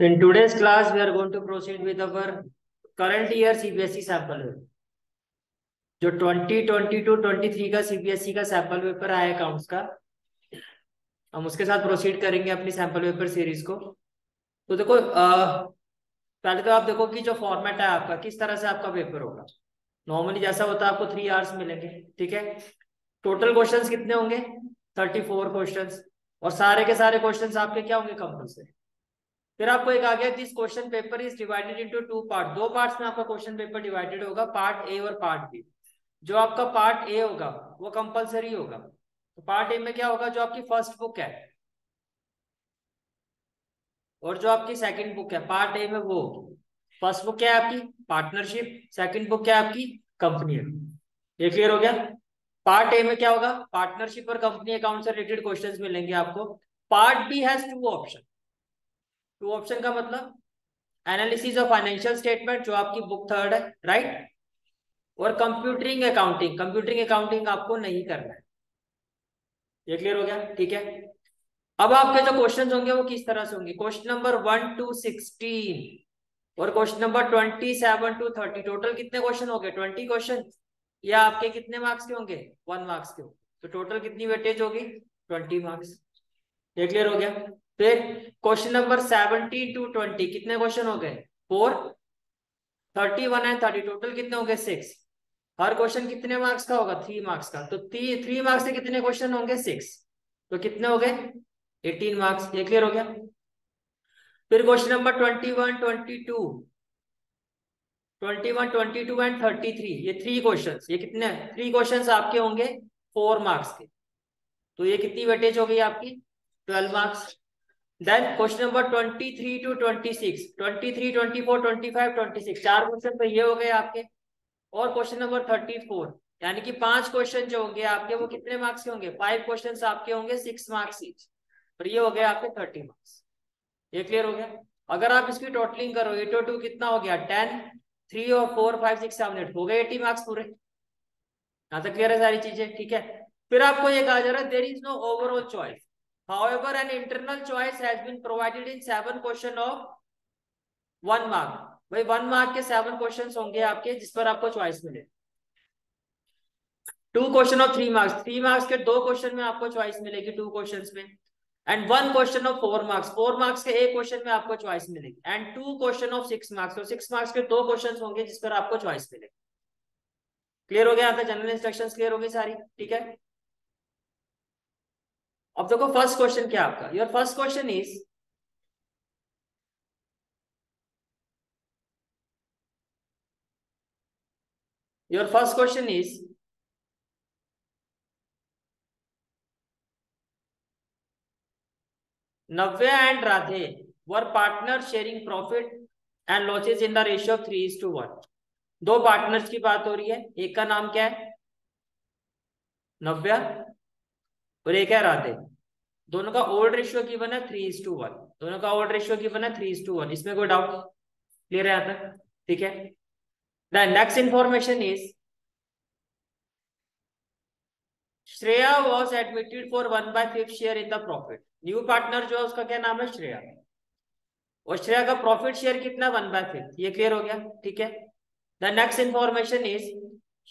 In today's class, we are going to proceed with our current year CBSE sample paper. जो 2022 23 का CBSE का sample paper आया accounts का हम उसके साथ प्रोसीड करेंगे अपनी सैंपल पेपर सीरीज़ को। तो देखो आ, पहले तो आप देखो कि जो फॉर्मेट है आपका किस तरह से आपका पेपर होगा। नॉर्मली जैसा होता है आपको थ्री आवर्स मिलेंगे ठीक है? टोटल क्वेश्चंस कितने होंगे? थर्टी फोर क्वेश्चन और सारे के सारे क्वेश्चंस आपके क्या होंगे कंपल्सरी फिर आपको एक आ गया this question paper is divided into two part दो पार्ट्स में आपका क्वेश्चन पेपर डिवाइडेड होगा पार्ट ए और पार्ट बी जो आपका पार्ट ए होगा, वो कंपलसरी होगा. तो पार्ट ए में क्या होगा, जो आपकी फ़र्स्ट बुक है, और जो आपकी सेकंड बुक है पार्ट ए में वो फ़र्स्ट बुक क्या है आपकी? पार्टनरशिप सेकंड बुक क्या है आपकी? कंपनी ये क्लियर हो गया? पार्ट ए में क्या होगा? पार्टनरशिप और कंपनी अकाउंट से रिलेटेड क्वेश्चंस मिलेंगे आपको. Part B has two option two option का मतलब? एनालिसिस ऑफ़ फाइनेंशियल स्टेटमेंट जो आपकी बुक थर्ड है राइट और कंप्यूटरिंग अकाउंटिंग कंप्यूटरिंग अकाउंटिंग आपको नहीं करना है। ये क्लियर हो गया? ठीक है? अब आपके जो क्वेश्चन होंगे वो किस तरह से होंगे? Question number one to sixteen और question number twenty seven to thirty total कितने क्वेश्चन हो गए? ट्वेंटी क्वेश्चन या आपके कितने मार्क्स के होंगे? वन मार्क्स के तो टोटल कितनी वेटेज होगी? ट्वेंटी मार्क्स ये क्लियर हो गया? फिर question number seventeen to twenty, कितने क्वेश्चन हो गए? Four? Thirty one and thirty, total कितने हो गए? सिक्स। हर क्वेश्चन कितने मार्क्स का होगा? थ्री मार्क्स का। तो थ्री मार्क्स से कितने क्वेश्चन होंगे? सिक्स। तो कितने हो गए? Eighteen marks. ये क्लियर हो गया? फिर question number twenty one, twenty two. Twenty one, twenty two and thirty three. ये थ्री क्वेश्चन ये कितने? थ्री क्वेश्चन आपके होंगे फोर मार्क्स के। तो ये कितनी वेटेज हो गई आपकी? Twelve marks then question number twenty three to twenty six twenty three twenty four twenty five twenty six चार क्वेश्चन तो ये हो गए आपके। और क्वेश्चन नंबर थर्टी फोर यानी कि पाँच क्वेश्चन जो होंगे आपके, वो कितने मार्क्स के होंगे? फाइव क्वेश्चन आपके होंगे सिक्स मार्क्स ईच और ये हो गए आपके थर्टी मार्क्स ये क्लियर हो गया? अगर आप इसकी टोटलिंग करो एट टू कितना हो गया? टेन थ्री और four five six seven eight हो गए एटी मार्क्स पूरे। यहाँ तक क्लियर है सारी चीज़ें? ठीक है? फिर आपको ये कहा जा रहा है there is no overall choice however, an internal choice has been provided in seven question of one mark. भाई वन मार्क के सेवन क्वेश्चन होंगे आपके, जिस पर आपको चॉइस मिले। Two question of three marks three marks के दो क्वेश्चन में आपको चॉइस मिलेगी टू क्वेश्चन में। And one question of four marks four marks के एक क्वेश्चन में आपको चॉइस मिलेगी। And two question of six marks तो सिक्स मार्क्स के दो क्वेश्चन होंगे जिस पर आपको चॉइस मिलेगी। क्लियर हो गया? जनरल इंस्ट्रक्शन क्लियर हो गई सारी? ठीक है? अब देखो फ़र्स्ट क्वेश्चन क्या आपका? Your first question is your first question is Navya and Radhe were partner sharing profit and losses in the ratio of three is to one दो पार्टनर्स की बात हो रही है, एक का नाम क्या है? नव्या और एक है राधे। दोनों का ओल्ड रेशियो की बना? थ्री इज़ टू वन दोनों का ओल्ड रेशियो की बना? थ्री इज़ टू वन इसमें कोई डाउट क्लियर है तक? ठीक है? The next information is Shreya was admitted for one by fifth share in the profit. New partner जो है, उसका क्या नाम है? श्रेया। और श्रेया का प्रॉफिट शेयर कितना? वन बाय फिफ्थ ये क्लियर हो गया? ठीक है? The next information is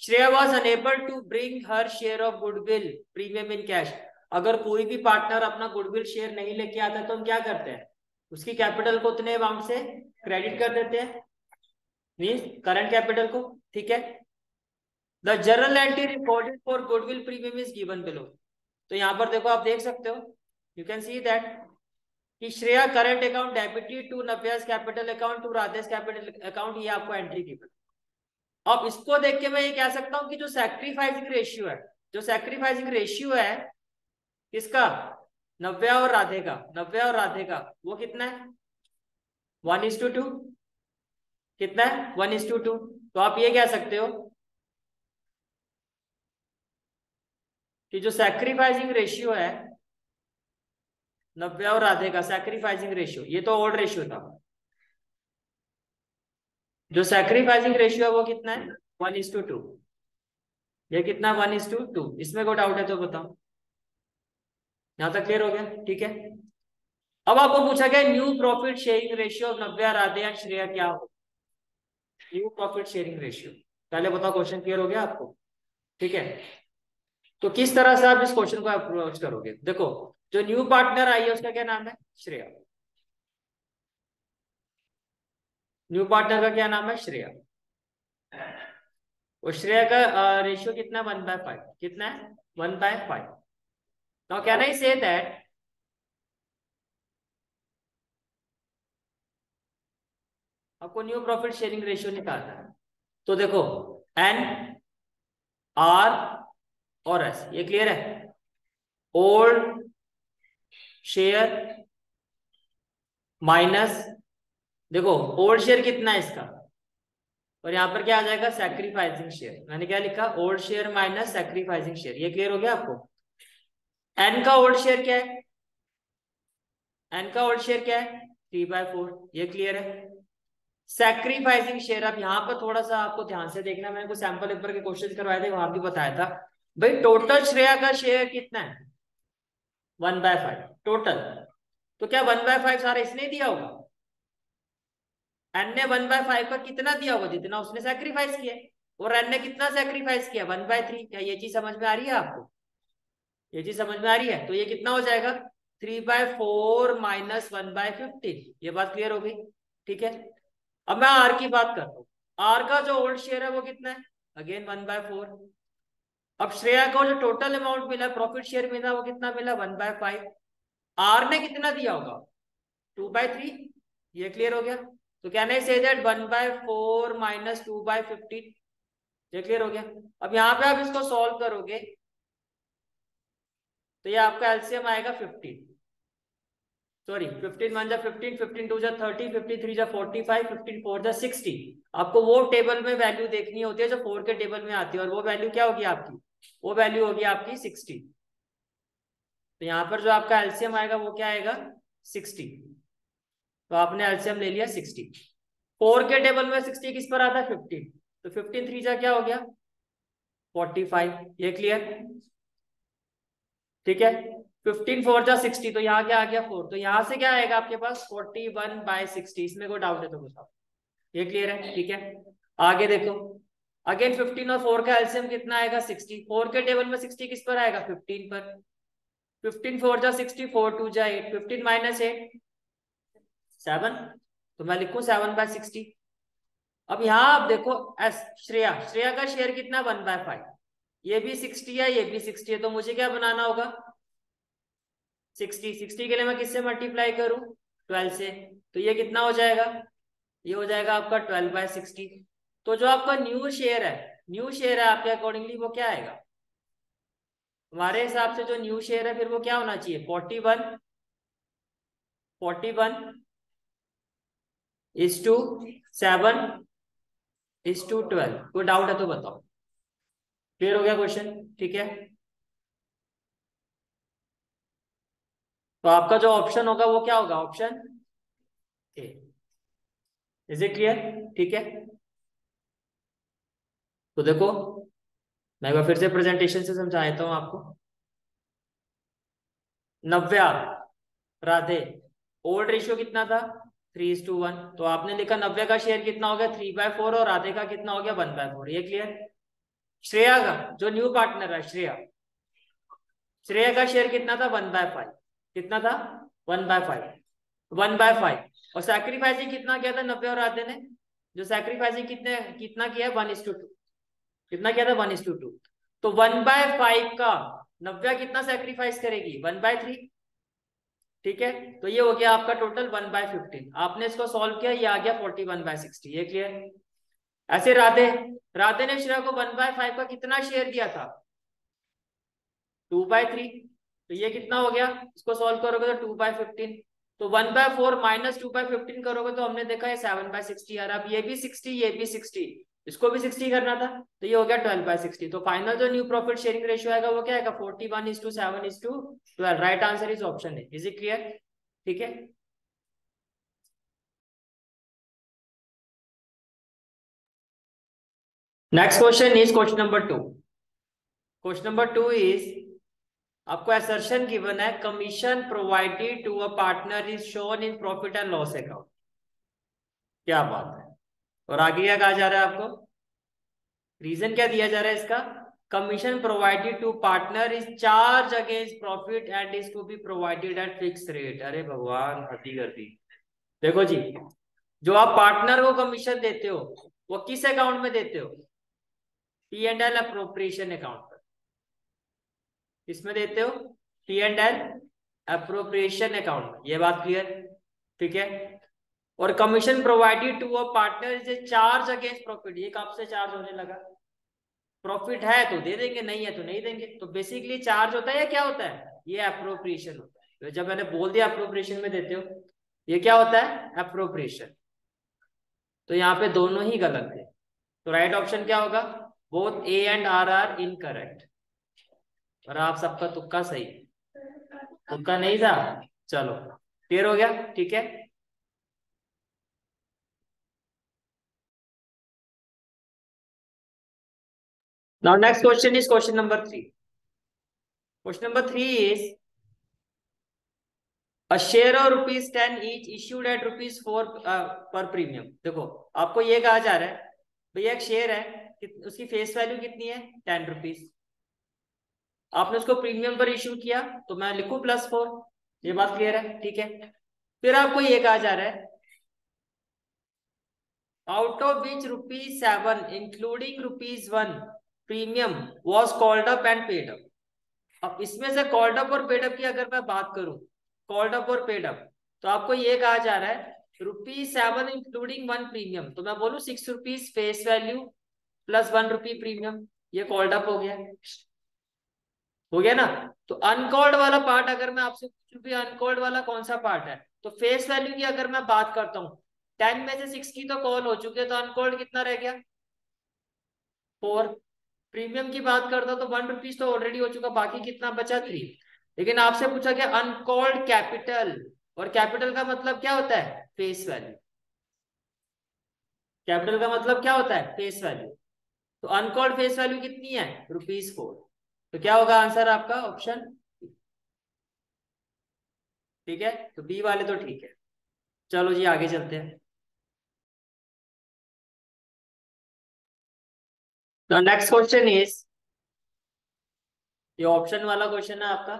Shreya was unable to bring her share of goodwill premium in cash अगर कोई भी पार्टनर अपना गुडविल शेयर नहीं लेके आता तो हम क्या करते हैं? उसकी कैपिटल को उतने अमाउंट से क्रेडिट कर देते हैं। मीन्स करंट कैपिटल को, ठीक है? The journal entry recorded for goodwill premium is given below तो यहाँ पर देखो, आप देख सकते हो यू कैन सी दैट कि Shreya current account debited to Navya's capital account to Radhe's capital account ये आपको एंट्री गिवन अब इसको देख के मैं ये कह सकता हूँ कि जो सैक्रिफाइसिंग रेशियो है, जो सैक्रिफाइसिंग रेशियो है किसका? नव्या और राधे का। नव्या और राधे का। वो कितना है? वन इज़ टू टू कितना है? वन इज़ टू टू तो आप ये कह सकते हो कि जो सैक्रिफाइसिंग रेशियो है नब्बे और राधे का सैक्रिफाइसिंग रेशियो ये तो ओल्ड रेशियो था। जो सैक्रिफाइसिंग रेशियो है, वो कितना है? वन इज़ टू टू ये कितना? वन इज़ टू टू इसमें कोई डाउट है तो बताओ। यहाँ तक क्लियर हो गया? ठीक है? अब आपको पूछा गया न्यू प्रॉफिट शेयरिंग रेशियो नब्बे राधे श्रेया क्या हो न्यू प्रॉफिट शेयरिंग रेशियो पहले बताओ क्वेश्चन क्लियर हो गया आपको? ठीक है? तो किस तरह से आप इस क्वेश्चन को अप्रोच करोगे? देखो, जो न्यू पार्टनर आई है, उसका क्या नाम है? श्रेया। न्यू पार्टनर का क्या नाम है? श्रेया। और श्रेया का रेशियो कितना? वन बाय फाइव कितना है? One by five now can I say that आपको न्यू प्रॉफिट शेयरिंग रेशियो निकालना है। तो देखो एन आर और एस ये क्लियर है? ओल्ड शेयर माइनस देखो ओल्ड शेयर कितना है इसका? और यहाँ पर क्या आ जाएगा? सैक्रिफाइसिंग शेयर मैंने क्या लिखा? Old share minus sacrificing share ये क्लियर हो गया आपको? एन का ओल्ड शेयर क्या है? एन का ओल्ड शेयर क्या है? थ्री बाय फोर ये क्लियर है? सैक्रिफाइसिंग शेयर अब यहाँ पर थोड़ा सा आपको ध्यान से देखना, मैंने कुछ सैंपल पेपर के क्वेश्चन करवाए थे वहाँ भी बताया था। भाई टोटल श्रेया का शेयर कितना है? वन बाय फाइव टोटल तो क्या वन बाय फाइव सारा इसने दिया होगा? एन ने वन बाय फाइव का कितना दिया होगा? जितना उसने सेक्रीफाइस किया। और एन ने कितना सेक्रीफाइस किया? वन बाय थ्री क्या ये चीज़ समझ में आ रही है आपको? ये चीज़ समझ में आ रही है? तो ये कितना हो जाएगा? Three by four minus one by fifteen ये बात क्लियर हो गई? ठीक है? अब मैं आर की बात करता हूँ। आर का जो ओल्ड शेयर है वो कितना है? अगेन वन बाय फोर अब श्रेया को जो टोटल अमाउंट मिला प्रॉफिट शेयर मिला, वो कितना मिला? वन बाय फाइव आर ने कितना दिया होगा? टू बाय थ्री ये क्लियर हो गया? तो can I say that? One by four minus two by fifteen ये क्लियर हो गया? अब यहाँ पे आप इसको सॉल्व करोगे तो ये आपका एलसीएम आएगा फिफ्टीन सॉरी फिफ्टीन वन जा फिफ्टीन फिफ्टीन टू जा थर्टी फिफ्टी थ्री जा फोर्टी फाइव फिफ्टीन फोर जा सिक्सटी आपको वो टेबल में वैल्यू देखनी होती है जो फोर के टेबल में आती है और वो वैल्यू क्या होगी आपकी? वो वैल्यू होगी आपकी सिक्सटी तो यहाँ पर जो आपका एलसीएम आएगा वो क्या आएगा? सिक्सटी तो आपने एलसीएम ले लिया सिक्सटी फोर के टेबल में सिक्सटी किस पर आता है? फिफ्टीन तो फिफ्टीन थ्री जा क्या हो गया? फोर्टी फाइव ये क्लियर ठीक है? फिफ्टीन फोर जा सिक्सटी तो यहाँ क्या आ गया? फोर तो यहाँ से क्या आएगा आपके पास? फोर्टी वन बाय सिक्सटी इसमें कोई डाउट है तो बताओ ये क्लियर है? ठीक है? आगे देखो। अगेन फिफ्टीन और फोर का एल्सियम कितना आएगा? सिक्सटी फोर के टेबल में सिक्सटी किस पर आएगा? फिफ्टीन पर। फिफ्टीन फोर जा सिक्सटी फोर टू जा eight fifteen minus eight seven तो मैं लिखू सेवन बाय सिक्सटी अब यहाँ आप देखो एस श्रेया। श्रेया का शेयर कितना? वन बाय फाइव ये भी सिक्सटी है, ये भी सिक्सटी है तो मुझे क्या बनाना होगा? सिक्सटी सिक्सटी के लिए मैं किससे मल्टीप्लाई करूँ? ट्वेल्व से। तो ये कितना हो जाएगा? ये हो जाएगा आपका ट्वेल्व बाय सिक्सटी तो जो आपका न्यू शेयर है न्यू शेयर है, आपके अकॉर्डिंगली वो क्या आएगा? हमारे हिसाब से जो न्यू शेयर है, फिर वो क्या होना चाहिए? Forty one forty one is to seven is to twelve कोई डाउट है तो बताओ। क्लियर हो गया क्वेश्चन ठीक है? तो आपका जो ऑप्शन होगा वो क्या होगा? Option A is it clear ठीक है? तो देखो, मैं फिर से प्रेजेंटेशन से समझा देता हूँ आपको। नव्या, राधे ओल्ड रेशियो कितना था? थ्री इज़ टू वन तो आपने लिखा नब्बे का शेयर कितना हो गया? थ्री बाय फोर और राधे का कितना हो गया? वन बाय फोर ये क्लियर श्रेया का, जो न्यू पार्टनर है, श्रेया। श्रेया का शेयर कितना था? वन बाय फाइव कितना था? One by five one by five और सैक्रीफाइसिंग कितना किया था? नब्बे और आधे ने। जो सैक्रीफाइसिंग कितने, कितना किया वन इज़ टू टू कितना किया था? One is to two two one by five का नब्बे कितना सैक्रीफाइस करेगी? वन बाय थ्री ठीक है? तो ये हो गया आपका टोटल वन बाय फिफ्टीन आपने इसको सॉल्व किया, ये आ गया फोर्टी वन बाय सिक्सटी ये क्लियर ऐसे राधे राधे ने श्रेया को वन बाय फाइव का कितना शेयर दिया था? टू बाय थ्री तो ये कितना हो गया? इसको सॉल्व करोगे तो टू बाय फिफ्टीन तो one by four minus two by fifteen करोगे तो हमने देखा है सेवन बाय सिक्सटी यार अब ये भी सिक्सटी ये भी सिक्सटी इसको भी सिक्सटी करना था तो ये हो गया ट्वेल्व बाय सिक्सटी तो फाइनल जो न्यू प्रॉफिट शेयरिंग रेशियो आएगा वो क्या आएगा? Forty one is to seven is to twelve right answer is option है इज़ इट क्लियर ठीक है? Next question is question number two question number two is आपको असर्शन गिवन है commission provided to a partner is shown in profit and loss account क्या बात है? और आगे क्या कहा जा रहा है आपको? रीजन क्या दिया जा रहा है इसका? Commission provided to partner is charge against profit and is to be provided at fix rate अरे भगवान हदी कर दी। देखो जी, जो आप पार्टनर को कमीशन देते हो, वो किस अकाउंट में देते हो? P and L appropriation account पर। किसमें देते हो? P and L appropriation account ये बात क्लियर ठीक है? और commission provided to a partner is charge against profit ये कब से चार्ज होने लगा? प्रॉफिट है तो दे देंगे, नहीं है तो नहीं देंगे। तो बेसिकली चार्ज होता है या क्या होता है? ये अप्रोप्रिएशन होता है। तो जब मैंने बोल दिया अप्रोप्रिएशन में देते हो, ये क्या होता है? अप्रोप्रिएशन तो यहाँ पे दोनों ही गलत थे। तो राइट ऑप्शन क्या होगा? Both A and R are incorrect और आप सबका तुक्का सही तुक्का नहीं था चलो क्लियर हो गया ठीक है Now next question is question number three. Question number three is a share of rupees 10 each issued at rupees 4 uh, per premium. देखो आपको ये कहा जा रहा है भैया एक शेयर है उसकी फेस वैल्यू कितनी है? टेन रुपीज़ आपने उसको प्रीमियम पर इश्यू किया तो मैं लिखू प्लस फोर ये बात क्लियर है? ठीक है? फिर आपको ये कहा जा रहा है out of which rupees seven including rupees one premium was called up and up अब इसमें से कॉल्ड अप और पेड अप की अगर मैं बात करूँ कॉल्ड अप और पेड अप तो आपको ये कहा जा रहा है rupees seven including one premium तो मैं बोलू six rupees face value plus one rupee premium ये कॉल्ड अप हो गया। हो गया ना? तो अनकॉल्ड वाला पार्ट अगर मैं आपसे पूछूँ भी अनकॉल्ड वाला कौन सा पार्ट है? तो फेस वैल्यू की अगर मैं बात करता हूँ टेन में से सिक्स की तो कॉल हो चुकी है तो अनकॉल्ड कितना रह गया? फोर प्रीमियम की बात करता तो वन रुपीज़ तो ऑलरेडी हो चुका, बाकी कितना बचा? थ्री लेकिन आपसे पूछा गया अनकॉल्ड कैपिटल और कैपिटल का मतलब क्या होता है? फेस वैल्यू कैपिटल का मतलब क्या होता है? फेस वैल्यू तो अनकॉल्ड फेस वैल्यू कितनी है? रुपीज़ फोर तो क्या होगा आंसर आपका? ऑप्शन ठीक है? तो बी वाले तो ठीक है। चलो जी, आगे चलते हैं। तो नेक्स्ट क्वेश्चन इज़ ये ऑप्शन वाला क्वेश्चन है आपका।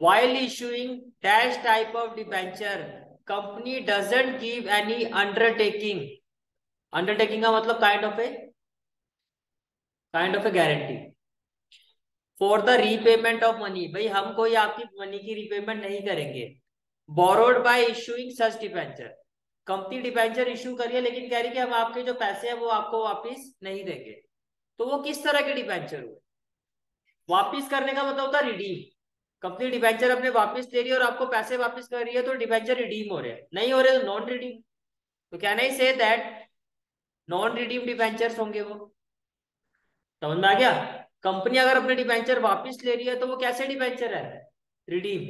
While issuing dash type of debenture, company doesn't give any undertaking. Undertaking का मतलब kind of a, kind of a guarantee. For the repayment of money, भाई हम कोई आपकी मनी की रिपेमेंट नहीं करेंगे. Borrowed by issuing such debenture. Company debenture issue करिए, लेकिन कह रही कि हम आपके जो पैसे हैं वो आपको वापस नहीं देंगे. तो वो किस तरह के डिबेंचर हुए? वापस करने का मतलब होता है रिडीम कंपनी डिबेंचर अपने वापस दे रही है और आपको पैसे वापस कर रही है तो डिबेंचर रिडीम हो रहे हैं. नहीं हो रहे तो नॉन रिडीम तो कैन नहीं say that non redeem debenture होंगे वो। समझ में आ गया? कंपनी अगर अपने डिबेंचर वापस ले रही है तो वो कैसे डिबेंचर है? रिडीम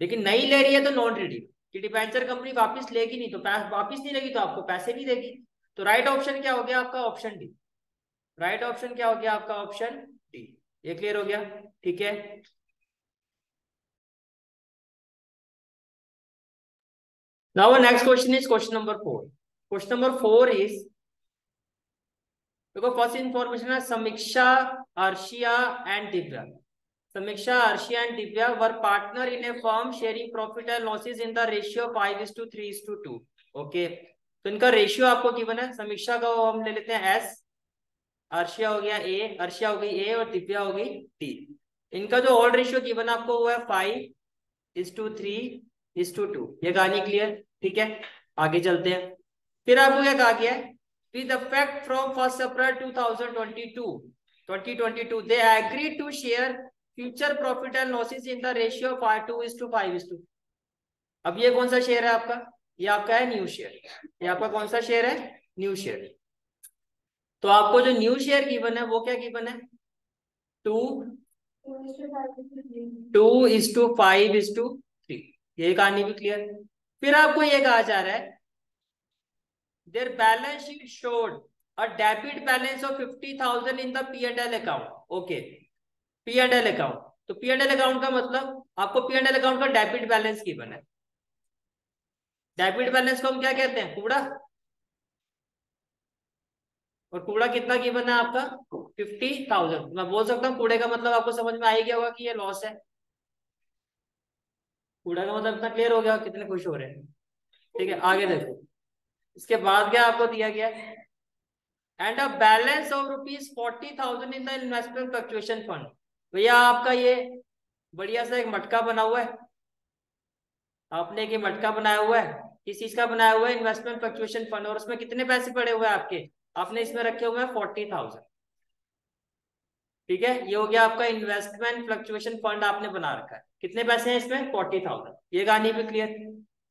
लेकिन नहीं ले रही है तो नॉन रिडीम कि डिबेंचर कंपनी वापस लेगी नहीं तो वापस नहीं लेगी तो आपको पैसे नहीं देगी। तो राइट ऑप्शन क्या हो गया आपका? ऑप्शन डी राइट ऑप्शन क्या हो गया आपका? ऑप्शन डी ये क्लियर हो गया? ठीक है? Now next question is question number four question number four is देखो फ़र्स्ट इंफॉर्मेशन है Samiksha Arshia and Divya. Samiksha, Arshia and Divya were partner in a firm sharing profit and losses in the ratio 5 is to 3 is to 2. Okay. तो okay ratio आपको given है समीक्षा का हम ले लेते हैं एस अर्शिया हो गया ए अर्शिया हो गई ए और दिव्या हो गई टी इनका जो ऑल रेशियो गिवन आपको हुआ है five is to three is to two ये कहानी क्लियर ठीक है आगे चलते हैं। फिर आपको क्या कहा गया है? With effect from 1st April 2022 2022 they agreed to share future profit and losses in the ratio five two is to five is to अब ये कौन सा शेयर है आपका? ये आपका है न्यू शेयर ये आपका कौन सा शेयर है? न्यू शेयर तो आपको जो न्यू शेयर गिवन है, वो क्या गिवन है? Two two is to five is to three ये कहानी भी क्लियर फिर आपको ये कहा जा रहा है debit balance of fifty thousand in the P and L account okay P and L account तो एल अकाउंट का मतलब आपको एल अकाउंट का डेबिट बैलेंस बना है। डेबिट बैलेंस को हम क्या कहते हैं? कूड़ा और कूड़ा कितना की है आपका? फिफ्टी थाउज़ेंड मैं बोल सकता हूँ कूड़े का मतलब आपको समझ में आ ही गया होगा कि ये लॉस है। कूड़ा का मतलब इतना क्लियर हो गया कितने खुश हो रहे हैं। ठीक है, आगे देखो। इसके बाद क्या आपको दिया गया and a balance of rupees forty thousand in the investment fluctuation fund भैया, आपका ये बढ़िया सा एक मटका बना हुआ है। आपने एक मटका बनाया हुआ है। किस चीज़ का बनाया हुआ है? इन्वेस्टमेंट फ्लक्चुएशन फंड और उसमें कितने पैसे पड़े हुए हैं आपके? आपने इसमें रखे हुए हैं फोर्टी थाउज़ेंड ठीक है? ये हो गया आपका इन्वेस्टमेंट फ्लक्चुएशन फंड आपने बना रखा है। कितने पैसे हैं इसमें? फोर्टी थाउज़ेंड ये कहानी भी क्लियर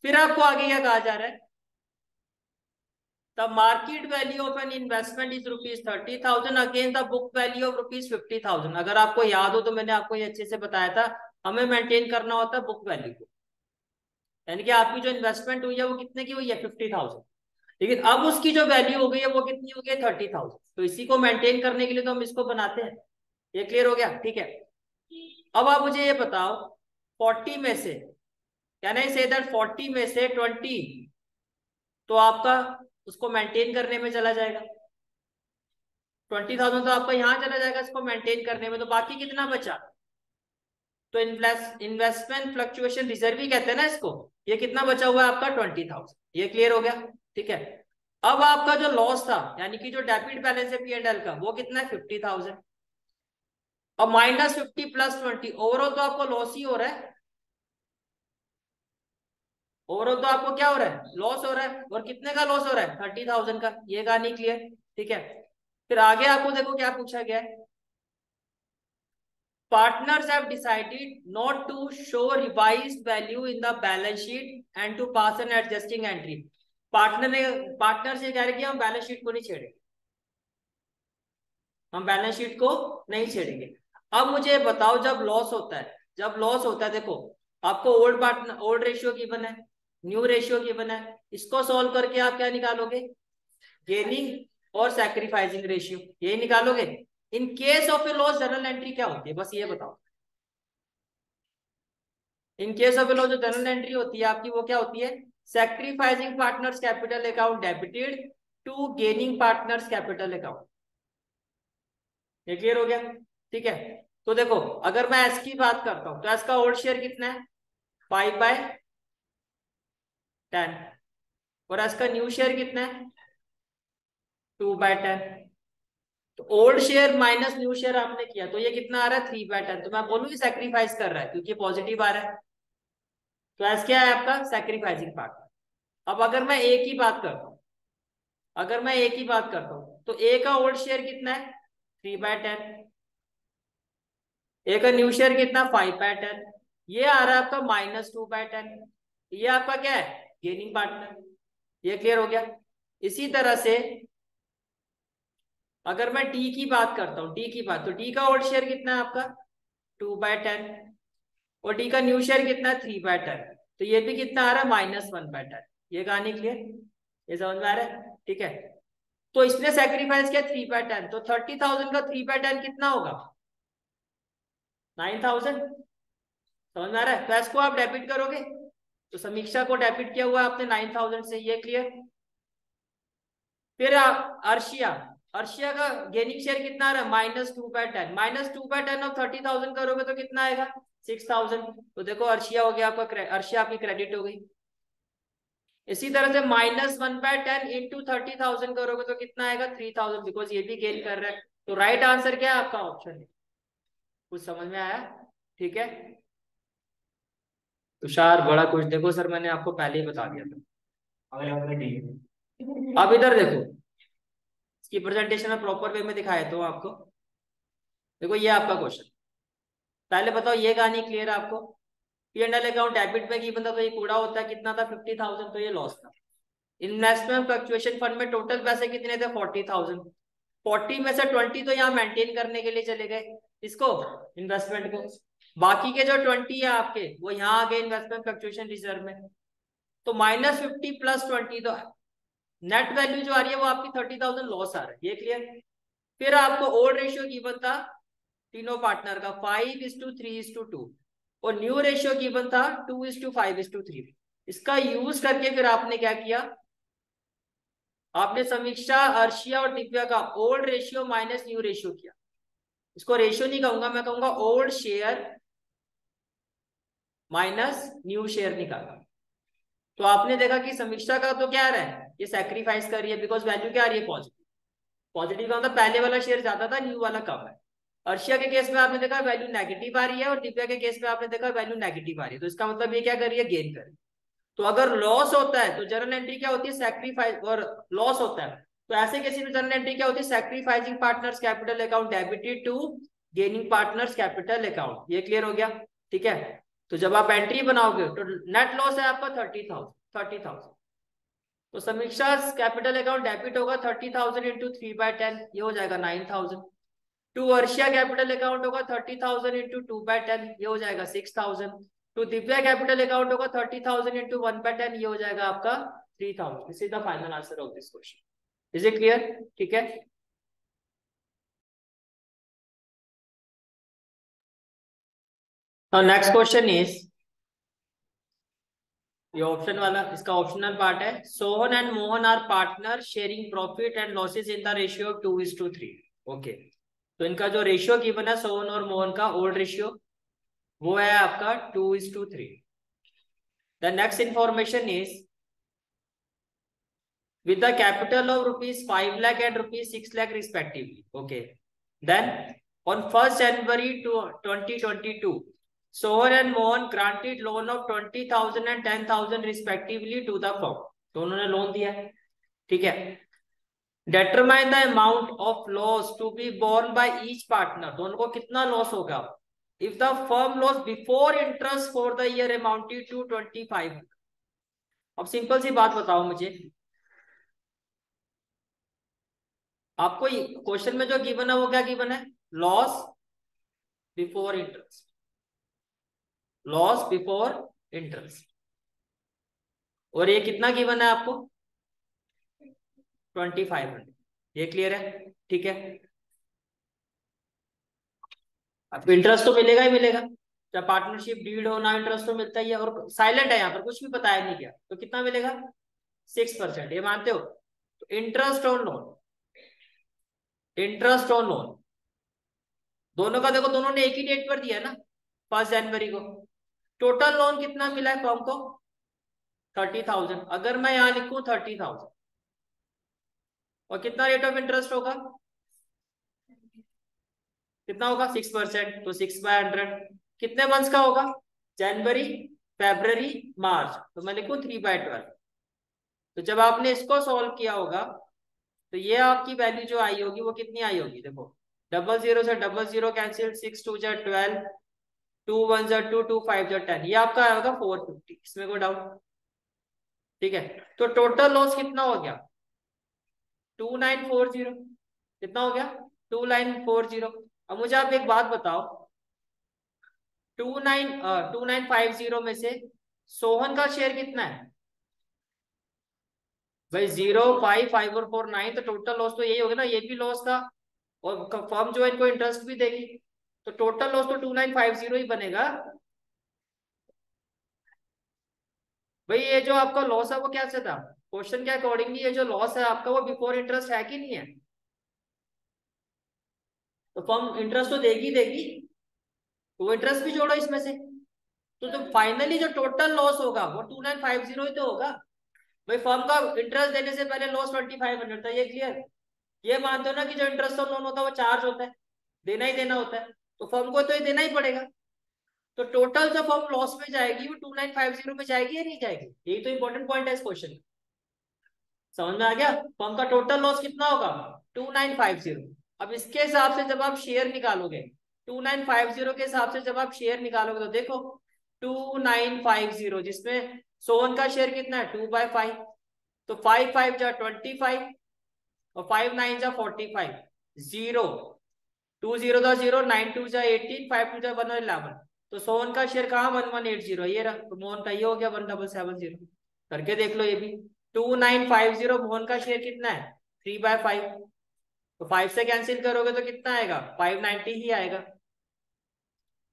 फिर आपको आगे क्या कहा जा रहा है? The market value of an investment is rupees thirty thousand. Against the book value of rupees fifty thousand. अगर आपको याद हो तो मैंने आपको ये अच्छे से बताया था। हमें मेंटेन करना होता है बुक वैल्यू को। यानी कि आपकी जो इन्वेस्टमेंट हुई है, वो कितने की हुई है? फिफ्टी थाउज़ेंड लेकिन अब उसकी जो वैल्यू हो गई है, वो कितनी हो गई थर्टी थाउज़ेंड तो इसी को मेंटेन करने के लिए तो हम इसको बनाते हैं। ये क्लियर हो गया? ठीक है? अब आप मुझे ये बताओ फोर्टी में से क्या से दैट फोर्टी में से ट्वेंटी तो आपका उसको मेंटेन करने में चला जाएगा। ट्वेंटी थाउज़ेंड तो आपका यहाँ चला जाएगा, इसको मेंटेन करने में। तो बाकी कितना बचा? तो इन्वेस्टमेंट फ्लक्चुएशन रिज़र्व ही कहते हैं ना इसको। ये कितना बचा हुआ है आपका? ट्वेंटी थाउज़ेंड ये क्लियर हो गया? ठीक है? अब आपका जो लॉस था, यानी कि जो डेबिट बैलेंस है पी एंड एल का, वो कितना है? फिफ्टी थाउज़ेंड और minus fifty plus twenty overall तो आपको लॉस ही हो रहा है। ओवरऑल तो आपको क्या हो रहा है? लॉस हो रहा है। और कितने का लॉस हो रहा है? थर्टी थाउज़ेंड का। ये कहानी क्लियर ठीक है? फिर आगे आपको देखो क्या पूछा गया है। Partners have decided not to show revised value in the balance sheet and to pass an adjusting partner ने पार्टनर से कह रहे कि हम बैलेंस शीट को नहीं छेड़ेंगे। हम बैलेंस शीट को नहीं छेड़ेंगे। अब मुझे बताओ, जब लॉस होता है, जब लॉस होता है, देखो, आपको ओल्ड पार्टनर ओल्ड रेशियो बना है। न्यू रेशियो गिवन है। इसको सॉल्व करके आप क्या निकालोगे? गेनिंग और सैक्रिफाइसिंग रेशियो ये निकालोगे? In case of a loss journal entry क्या होती है? बस ये बताओ। In case of a loss जो जनरल एंट्री होती है आपकी, वो क्या होती है? Sacrificing partners capital account debited to gaining partners capital account ये क्लियर हो गया? ठीक है? तो देखो, अगर मैं एस की बात करता हूँ तो एस का ओल्ड शेयर कितना है? फाइव बाय टेन और इसका न्यू शेयर कितना है? टू बाय टेन तो old share minus new share आपने किया तो ये कितना आ रहा है? थ्री बाय टेन तो मैं बोलूँ सेक्रीफाइस कर रहा है, क्योंकि पॉजिटिव आ रहा है। तो ऐसा क्या है आपका? सेक्रीफाइसिंग पार्ट अब अगर मैं ए की बात करता हूँ, अगर मैं ए की बात करता हूँ तो ए का ओल्ड शेयर कितना है? थ्री बाय टेन ए का न्यू शेयर कितना? फाइव बाय टेन ये आ रहा है आपका माइनस टू बाय टेन ये आपका क्या है? गेनिंग पार्टनर ये क्लियर हो गया? इसी तरह से अगर मैं टी की बात करता हूँ टी की बात तो टी का ओल्ड शेयर कितना है आपका? टू बाय टेन और टी का न्यू शेयर कितना? है थ्री बाय टेन तो ये भी कितना आ रहा है? माइनस वन बाय टेन ये कहानी क्लियर ये समझ में आ रहा है? ठीक है। तो इसने सेक्रीफाइस किया थ्री बाय टेन तो थर्टी थाउज़ेंड का थ्री बाय टेन कितना होगा? नाइन थाउज़ेंड समझ में आ रहा है? तो इसको आप डेबिट करोगे? तो समीक्षा को डेबिट किया हुआ आपने नाइन थाउज़ेंड से ये क्लियर फिर आप अर्शिया अर्शिया का गेनिंग शेयर कितना आ रहा है? Minus two by ten minus two by ten of thirty thousand करोगे तो कितना आएगा? सिक्स थाउज़ेंड तो देखो अर्शिया हो गया आपका अर्शिया आपकी क्रेडिट हो गई। इसी तरह से minus one by ten into thirty thousand करोगे तो कितना आएगा? थ्री थाउज़ेंड बिकॉज़ ये भी गेन कर रहा है। तो राइट आंसर क्या है? आपका ऑप्शन कुछ समझ में आया? ठीक है? तुषार बड़ा कुछ देखो सर मैंने आपको पहले ही बता दिया था। अब इधर देखो। इसकी प्रेजेंटेशन में प्रॉपर वे में दिखाया तो आपको। देखो ये आपका क्वेश्चन पहले बताओ ये कहानी क्लियर है आपको? P and L account debit में की बंदा तो ये कूड़ा होता है कितना था? फिफ्टी थाउज़ेंड तो ये लॉस था। इन्वेस्टमेंट फ्लक्चुएशन फंड में टोटल पैसे कितने थे? फोर्टी थाउज़ेंड फोर्टी में से ट्वेंटी तो यहाँ मेंटेन करने के लिए चले गए। इसको इन्वेस्टमेंट को। बाकी के जो ट्वेंटी है आपके, वो यहाँ आ गए इन्वेस्टमेंट फ्लक्चुएशन रिज़र्व में। तो माइनस फिफ्टी प्लस ट्वेंटी तो नेट वैल्यू जो आ रही है वो आपकी थर्टी थाउज़ेंड लॉस आ रहा है, ये क्लियर फिर आपको ओल्ड रेशियो गिवन था तीनों पार्टनर का five is to three is to two और न्यू रेशियो गिवन था two is to five is to three इसका यूज़ करके फिर आपने क्या किया? आपने समीक्षा, अर्शिया और दिव्या का old ratio minus new ratio किया। इसको रेशियो नहीं कहूँगा, मैं कहूँगा old share minus new share निकाला। तो आपने देखा कि समीक्षा का तो क्या आ रहा है? ये सैक्रिफाइस कर रही है बिकॉज़ वैल्यू क्या आ रही है? पॉजिटिव पॉजिटिव का मतलब पहले वाला शेयर ज़्यादा था न्यू वाला कम है। अर्शिया के केस में आपने देखा वैल्यू नेगेटिव आ रही है और दिव्या के केस में आपने देखा वैल्यू नेगेटिव आ रही है। तो इसका मतलब ये क्या कर रही है? गेन कर रही है। तो अगर लॉस होता है तो जर्नल एंट्री क्या होती है? सेक्रीफाइस और लॉस होता है। तो ऐसे केस में जर्नल एंट्री क्या होती है? Sacrificing partners capital account debited to gaining partners capital account ये क्लियर हो गया? ठीक है? तो जब आप एंट्री बनाओगे तो नेट लॉस है आपका थर्टी थाउज़ेंड थर्टी थाउज़ेंड तो समीक्षा कैपिटल अकाउंट डेबिट होगा thirty thousand into three by ten ये हो जाएगा nine thousand to Arshia capital account होगा thirty thousand into two by ten ये हो जाएगा six thousand to Divya capital account होगा thirty thousand into one by ten ये हो जाएगा आपका three thousand this is the final answer of this question is it clear ठीक है? Now, next question is, ये ऑप्शन वाला, इसका ऑप्शनल पार्ट है। Sohan and Mohan are partner sharing profit and losses in the ratio two is to three okay तो इनका जो ratio given है सोहन और मोहन का ओल्ड रेशियो वो है आपका two is to three the next information is with the capital of rupees 5 lakh and rupees 6 lakh respectively. Okay. Then, on 1st january to 2022 Sohan and Mohan granted loan of twenty thousand and ten thousand respectively to the firm loan दिया ठीक है? Determine the amount of loss to be borne by each partner दोनों को कितना loss होगा? If the firm loss before interest for the year amounted to twenty five अब simple सी बात बताओ मुझे। आपको क्वेश्चन में जो गिवन है, वो क्या गिवन है? Loss before interest loss before interest और ये कितना गिवन है आपको? ट्वेंटी फाइव हंड्रेड ये क्लियर है? ठीक है? अब इंटरेस्ट तो मिलेगा ही मिलेगा। जब पार्टनरशिप डीड हो, ना इंटरेस्ट तो मिलता ही है। और साइलेंट है यहाँ पर, कुछ भी बताया नहीं गया। तो कितना मिलेगा? सिक्स परसेंट ये मानते हो? तो interest on loan interest on loan दोनों का देखो, दोनों ने एक ही डेट पर दिया ना फ़र्स्ट जनवरी को। टोटल लोन कितना मिला है फॉर्म को? थर्टी थाउज़ेंड अगर मैं यहाँ लिखूं थर्टी थाउज़ेंड और कितना रेट ऑफ़ इंटरेस्ट होगा? कितना होगा? सिक्स परसेंट तो सिक्स बाय हंड्रेड कितने मंथ्स का होगा? जनवरी फेब्रवरी मार्च. तो मैं लिखू थ्री बाय ट्वेल्व तो जब आपने इसको सॉल्व किया होगा तो ये आपकी वैल्यू जो आई होगी, वो कितनी आई होगी? देखो डबल ज़ीरो से double zero cancel six two जो ट्वेल्व टू वन जो टू टू फाइव जो टेन ये आपका आएगा फोर फिफ्टी इसमें कोई डाउट ठीक है? तो टोटल लॉस कितना हो गया? टू नाइन फोर ज़ीरो कितना हो गया? टू नाइन फोर ज़ीरो अब मुझे आप एक बात बताओ। Two nine two nine five zero में से सोहन का शेयर कितना है? भाई ज़ीरो फाइव फाइव और फोर नाइन तो टोटल लॉस तो यही होगा ना। ये भी लॉस था। और फर्म जो है इनको इंटरेस्ट भी देगी। तो टोटल लॉस तो टू नाइन फाइव ज़ीरो ही बनेगा। भाई, ये जो आपका लॉस है, वो क्या से था? क्वेश्चन के अकॉर्डिंगली ये जो लॉस है आपका, वो बिफोर इंटरेस्ट है कि नहीं है? तो फर्म इंटरेस्ट तो देगी देगी। तो वो इंटरेस्ट भी जोड़ो इसमें से। तो जो फाइनली जो टोटल लॉस होगा, वो टू नाइन फाइव ज़ीरो ही तो होगा। भाई फर्म का इंटरेस्ट देने से पहले लॉस ट्वेंटी फाइव हंड्रेड था, ये क्लियर ये मानते हो ना कि जो इंटरेस्ट ऑन लोन होता है, वो चार्ज होता है। देना ही देना होता है। तो फर्म को तो ये देना ही पड़ेगा। तो टोटल जो फॉर्म लॉस में जाएगी, वो टू नाइन फाइव ज़ीरो में जाएगी या नहीं जाएगी? यही तो इंपॉर्टेंट पॉइंट है इस क्वेश्चन समझ में आ गया? फर्म का टोटल लॉस कितना होगा? Two nine five zero. अब इसके हिसाब से जब आप शेयर निकालोगे, टू नाइन फाइव ज़ीरो के हिसाब से जब आप शेयर निकालोगे तो देखो, टू नाइन फाइव ज़ीरो, जिसमें सोन का शेयर कितना है? Two by five. तो फाइव फाइव जा ट्वेंटी फाइव और फाइव नाइन जा forty five. Zero. Two zero था ज़ीरो नाइन टू जा एटीन फाइव टू जा वन इलेवन तो सोन का शेयर कहा वन वन एट ज़ीरो ये रहा तो मोहन का ये हो गया वन डबल सेवन ज़ीरो करके देख लो ये भी। Two nine five zero Mohan का शेयर कितना है? थ्री बाय फाइव तो फाइव से कैंसिल करोगे तो कितना आएगा? फाइव नाइनटी ही आएगा।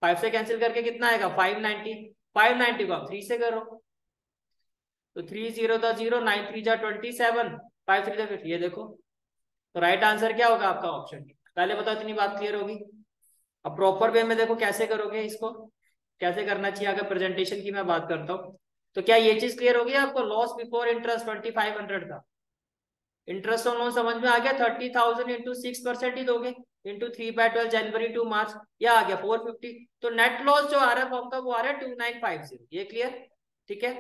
फाइव से कैंसिल करके कितना आएगा? फाइव नाइनटी फाइव नाइनटी को आप थ्री से करो। तो three zero the zero nine three जा twenty seven five three fifty ये देखो। तो राइट आंसर क्या होगा आपका ऑप्शन पहले बताओ इतनी बात क्लियर होगी? अब प्रॉपर वे में देखो कैसे करोगे इसको? कैसे करना चाहिए? अगर प्रेजेंटेशन की मैं बात करता हूँ तो क्या ये चीज़ क्लियर होगी आपको? Loss before interest twenty five hundred का। इंटरेस्ट ऑन लोन समझ में आ गया? Thirty thousand into six percent ही दोगे। Into three by twelve January to March या आ गया फोर फिफ्टी तो नेट लॉस जो आ रहा है फॉर्म का वो आ रहा है टू नाइन फाइव ज़ीरो ये क्लियर ठीक है?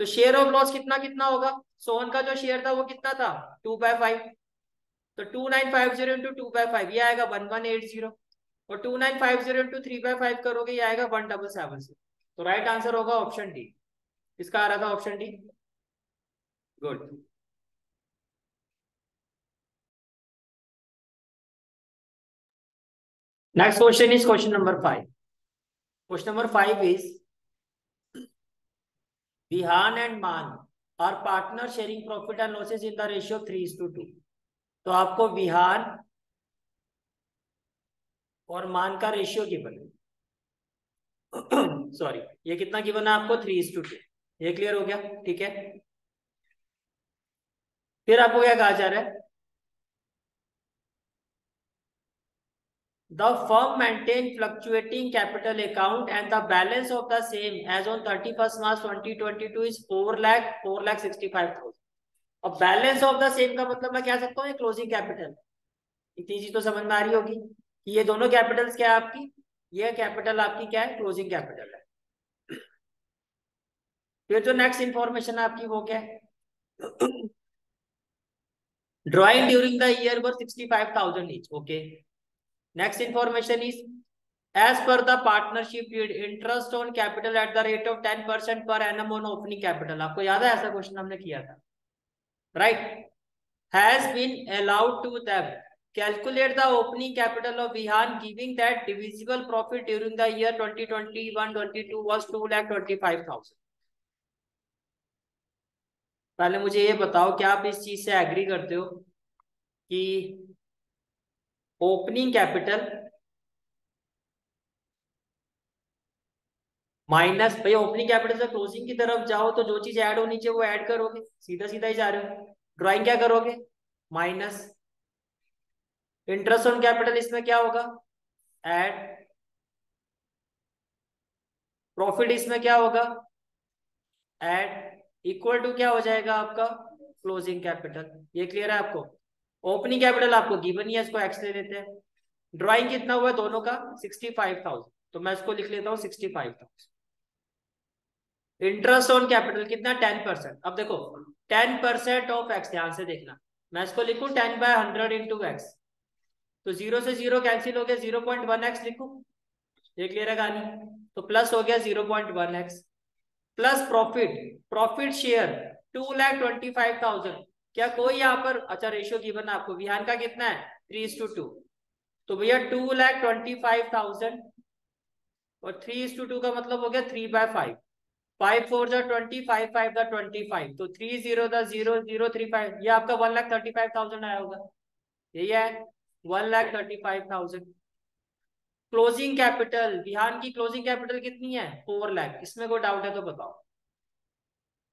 तो शेयर ऑफ़ लॉस कितना कितना होगा? सोहन का जो शेयर था वो कितना था? टू बाय फाइव तो two nine five zero into two by five ये आएगा वन वन एट ज़ीरो और two nine five zero into three by five करोगे, ये आएगा वन डबल सेवन से तो राइट आंसर होगा ऑप्शन डी इसका आ रहा था option D good next question is question number five question number five is Bihan and Maan are partner sharing profit and losses in the ratio three is to two तो आपको बिहार और मान का ratio की है सॉरी ये कितना की बना आपको? थ्री टू टू ये क्लियर हो गया? ठीक है। फिर आपको क्या कहा जा रहा है? The firm maintain fluctuating capital account and the balance of the same as on thirty first March twenty twenty two is four lakh four lakh sixty five thousand अब बैलेंस ऑफ़ द सेम का मतलब मैं क्या सकता हूँ? Closing capital इतनी चीज़ तो समझ में आ रही होगी कि ये दोनों कैपिटल्स क्या है आपकी? ये कैपिटल आपकी क्या है? क्लोजिंग कैपिटल है। फिर जो नेक्स्ट इंफॉर्मेशन है आपकी वो क्या है? Drawing during the year were sixty five thousand each okay Next information is, as per the partnership interest on capital at the rate of 10% per annum on opening capital आपको याद है ऐसा question हमने किया था? Right has been allowed to them calculate the opening capital of Vihan giving that divisible profit during the year 2021-22 was 2 lakh 25,000. पहले मुझे ये बताओ क्या आप इस चीज़ से एग्री करते हो कि ओपनिंग कैपिटल माइनस भैया ओपनिंग कैपिटल से क्लोजिंग की तरफ़ जाओ तो जो चीज़ ऐड होनी चाहिए वो ऐड करोगे सीधा सीधा ही जा रहे हो। ड्राइंग क्या करोगे? माइनस इंटरेस्ट ऑन कैपिटल इसमें क्या होगा? ऐड प्रॉफिट इसमें क्या होगा? ऐड इक्वल टू क्या हो जाएगा आपका? क्लोजिंग कैपिटल ये क्लियर है आपको? ओपनिंग कैपिटल आपको गिवन ही है, इसको एक्स ले लेते हैं। ड्राइंग कितना हुआ दोनों का? सिक्सटी फाइव थाउज़ेंड तो मैं इसको लिख लेता हूँ sixty five thousand interest on capital कितना? टेन परसेंट अब देखो टेन परसेंट ऑफ़ एक्स ध्यान से देखना। मैं इसको लिखू ten by hundred into X तो ज़ीरो से ज़ीरो कैंसिल हो गया ज़ीरो पॉइंट वन एक्स लिखू। ये क्लियर है कहानी तो प्लस हो गया zero point one x plus profit profit share two lakh twenty five thousand क्या कोई यहाँ पर अच्छा रेशियो गिवन है आपको। विहान का कितना है? थ्री इज़ टू टू तो भैया two lakh twenty five thousand और थ्री इज़ टू टू का मतलब हो गया three by five five four जो twenty five five twenty five तो three zero zero zero three five ये आपका one lakh thirty five thousand आया होगा। यही है। One lakh thirty five thousand closing capital की क्लोजिंग कैपिटल कितनी है? फोर लाख इसमें कोई डाउट है तो बताओ।